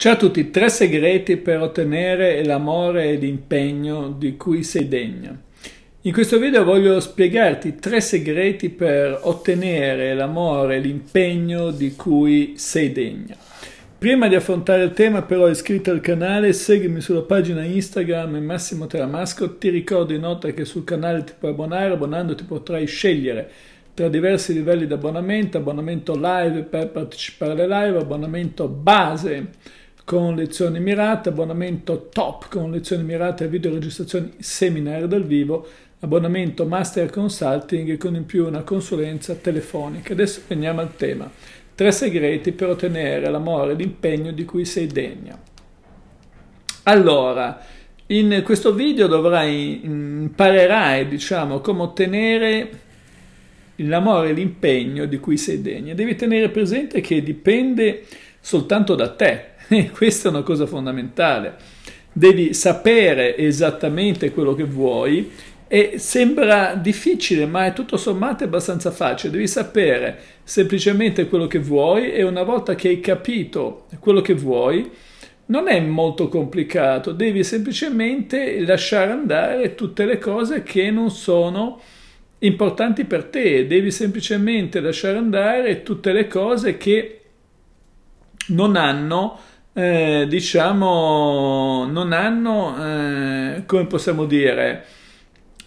Ciao a tutti, tre segreti per ottenere l'amore e l'impegno di cui sei degno. In questo video voglio spiegarti tre segreti per ottenere l'amore e l'impegno di cui sei degno. Prima di affrontare il tema però iscritti al canale, seguimi sulla pagina Instagram Massimo Teramasco, ti ricordo inoltre che sul canale ti puoi abbonare, abbonandoti potrai scegliere tra diversi livelli di abbonamento, abbonamento live per partecipare alle live, abbonamento base con lezioni mirate, abbonamento top con lezioni mirate e video registrazioni seminar dal vivo, abbonamento master consulting con in più una consulenza telefonica. Adesso veniamo al tema. Tre segreti per ottenere l'amore e l'impegno di cui sei degno. Allora, in questo video dovrai imparerai, diciamo, come ottenere l'amore e l'impegno di cui sei degno. Devi tenere presente che dipende soltanto da te e questa è una cosa fondamentale. Devi sapere esattamente quello che vuoi e sembra difficile, ma è tutto sommato abbastanza facile. Devi sapere semplicemente quello che vuoi e una volta che hai capito quello che vuoi, non è molto complicato, devi semplicemente lasciare andare tutte le cose che non sono importanti per te, devi semplicemente lasciare andare tutte le cose che non hanno eh, diciamo, non hanno, eh, come possiamo dire,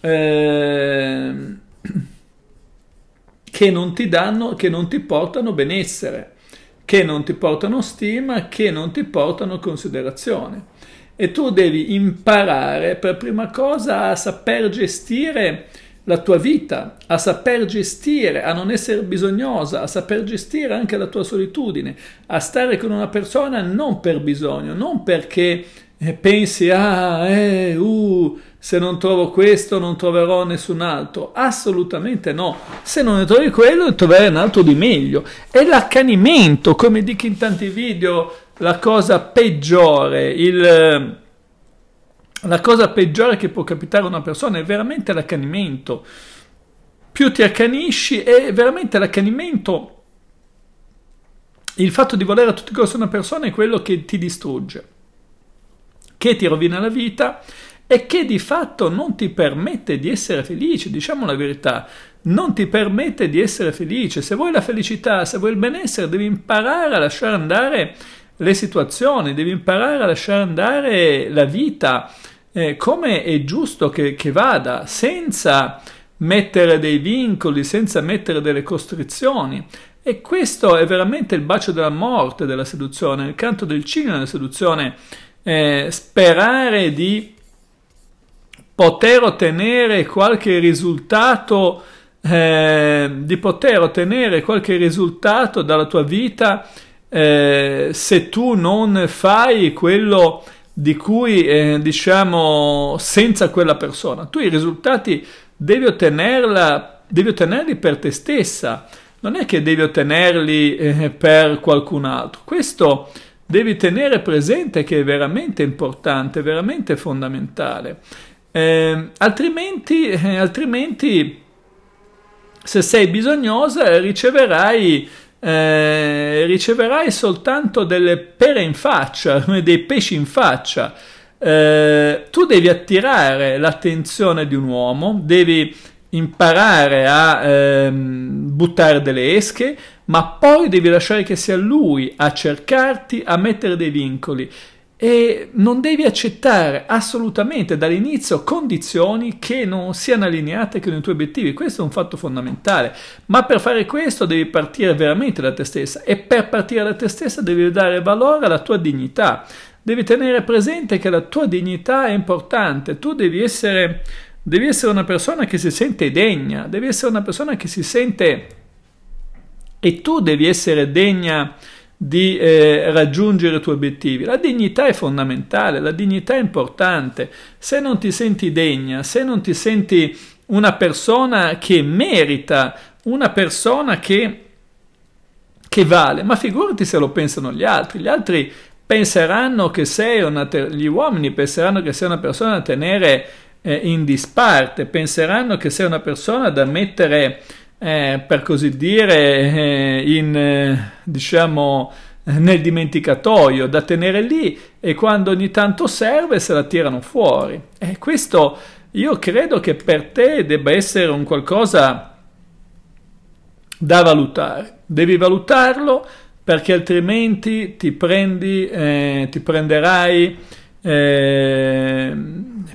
eh, che non ti danno, che non ti portano benessere, che non ti portano stima, che non ti portano considerazione. E tu devi imparare per prima cosa a saper gestire la tua vita, a saper gestire, a non essere bisognosa, a saper gestire anche la tua solitudine, a stare con una persona non per bisogno, non perché eh, pensi, ah, eh, uh, se non trovo questo non troverò nessun altro. Assolutamente no. Se non ne trovi quello, troverai un altro di meglio. È l'accanimento, come dico in tanti video, la cosa peggiore, il la cosa peggiore che può capitare a una persona è veramente l'accanimento. Più ti accanisci è veramente l'accanimento. Il fatto di volere a tutti i costi una persona è quello che ti distrugge, che ti rovina la vita e che di fatto non ti permette di essere felice, diciamo la verità, non ti permette di essere felice. Se vuoi la felicità, se vuoi il benessere, devi imparare a lasciare andare le situazioni, devi imparare a lasciare andare la vita, eh, come è giusto che, che vada, senza mettere dei vincoli, senza mettere delle costrizioni. E questo è veramente il bacio della morte della seduzione, il canto del cigno della seduzione, eh, sperare di poter ottenere qualche risultato, eh, di poter ottenere qualche risultato dalla tua vita eh, se tu non fai quello di cui eh, diciamo senza quella persona. Tu i risultati devi, ottenerla, devi ottenerli per te stessa, non è che devi ottenerli eh, per qualcun altro. Questo devi tenere presente che è veramente importante, veramente fondamentale. Eh, altrimenti, altrimenti, se sei bisognosa, riceverai eh, riceverai soltanto delle pere in faccia, dei pesci in faccia. Eh, tu devi attirare l'attenzione di un uomo, devi imparare a ehm, buttare delle esche, ma poi devi lasciare che sia lui a cercarti, a mettere dei vincoli e non devi accettare assolutamente dall'inizio condizioni che non siano allineate con i tuoi obiettivi. Questo è un fatto fondamentale. Ma per fare questo devi partire veramente da te stessa e per partire da te stessa devi dare valore alla tua dignità. Devi tenere presente che la tua dignità è importante. Tu devi essere, devi essere una persona che si sente degna, devi essere una persona che si sente e tu devi essere degna di eh, raggiungere i tuoi obiettivi. La dignità è fondamentale, la dignità è importante. Se non ti senti degna, se non ti senti una persona che merita, una persona che, che vale, ma figurati se lo pensano gli altri. Gli altri penseranno che sei una, gli uomini penseranno che sei una persona da tenere eh, in disparte, penseranno che sei una persona da mettere eh, per così dire, eh, in, eh, diciamo, nel dimenticatoio da tenere lì e quando ogni tanto serve se la tirano fuori. E questo io credo che per te debba essere un qualcosa da valutare. Devi valutarlo perché altrimenti ti prendi, eh, ti prenderai, eh,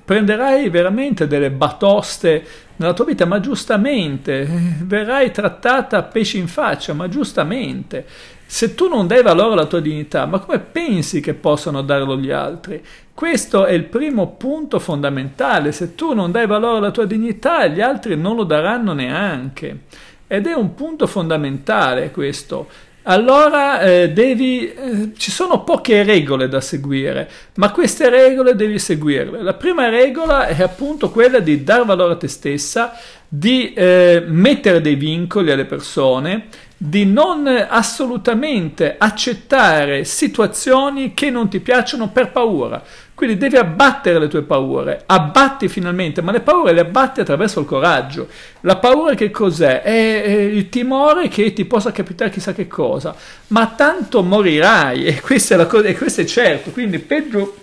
prenderai veramente delle batoste nella tua vita, ma giustamente eh, verrai trattata a pesci in faccia, ma giustamente. Se tu non dai valore alla tua dignità, ma come pensi che possano darlo gli altri? Questo è il primo punto fondamentale. Se tu non dai valore alla tua dignità, gli altri non lo daranno neanche. Ed è un punto fondamentale questo allora eh, devi, eh, ci sono poche regole da seguire, ma queste regole devi seguirle. La prima regola è appunto quella di dar valore a te stessa, di eh, mettere dei vincoli alle persone, di non assolutamente accettare situazioni che non ti piacciono per paura. Quindi devi abbattere le tue paure, abbatti finalmente, ma le paure le abbatti attraverso il coraggio. La paura che cos'è? È il timore che ti possa capitare chissà che cosa, ma tanto morirai e questa è, cosa, e questo è certo, quindi peggio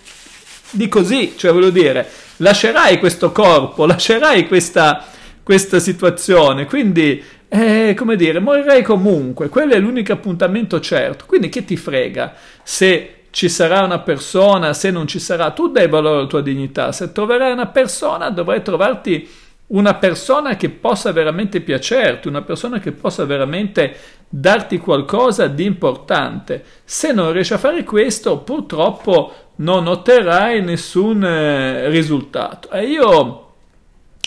di così, cioè voglio dire, lascerai questo corpo, lascerai questa, questa situazione, quindi eh, come dire, morirai comunque, quello è l'unico appuntamento certo, quindi che ti frega se ci sarà una persona, se non ci sarà, tu dai valore alla tua dignità, se troverai una persona dovrai trovarti una persona che possa veramente piacerti, una persona che possa veramente darti qualcosa di importante. Se non riesci a fare questo, purtroppo non otterrai nessun eh, risultato. E io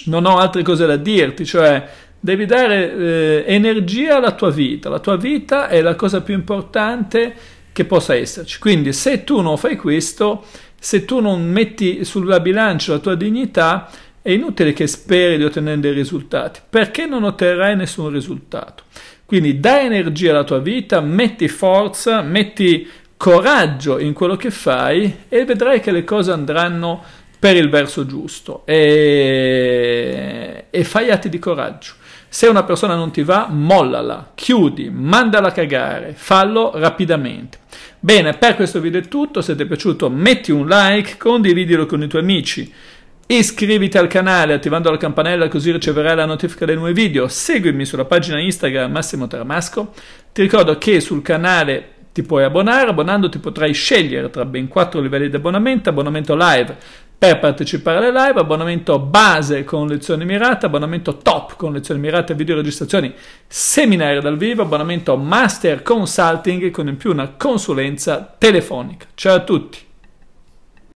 non ho altre cose da dirti, cioè devi dare eh, energia alla tua vita. La tua vita è la cosa più importante che possa esserci. Quindi se tu non fai questo, se tu non metti sulla bilancia la tua dignità, è inutile che speri di ottenere dei risultati, perché non otterrai nessun risultato. Quindi dai energia alla tua vita, metti forza, metti coraggio in quello che fai e vedrai che le cose andranno per il verso giusto e, e fai atti di coraggio. Se una persona non ti va, mollala, chiudi, mandala a cagare, fallo rapidamente. Bene, per questo video è tutto, se ti è piaciuto metti un like, condividilo con i tuoi amici, iscriviti al canale attivando la campanella così riceverai la notifica dei nuovi video, seguimi sulla pagina Instagram Massimo Taramasco, ti ricordo che sul canale ti puoi abbonare, abbonando ti potrai scegliere tra ben 4 livelli di abbonamento, abbonamento live per partecipare alle live, abbonamento base con lezioni mirate, abbonamento top con lezioni mirate, video registrazioni, seminari dal vivo, abbonamento master consulting con in più una consulenza telefonica. Ciao a tutti!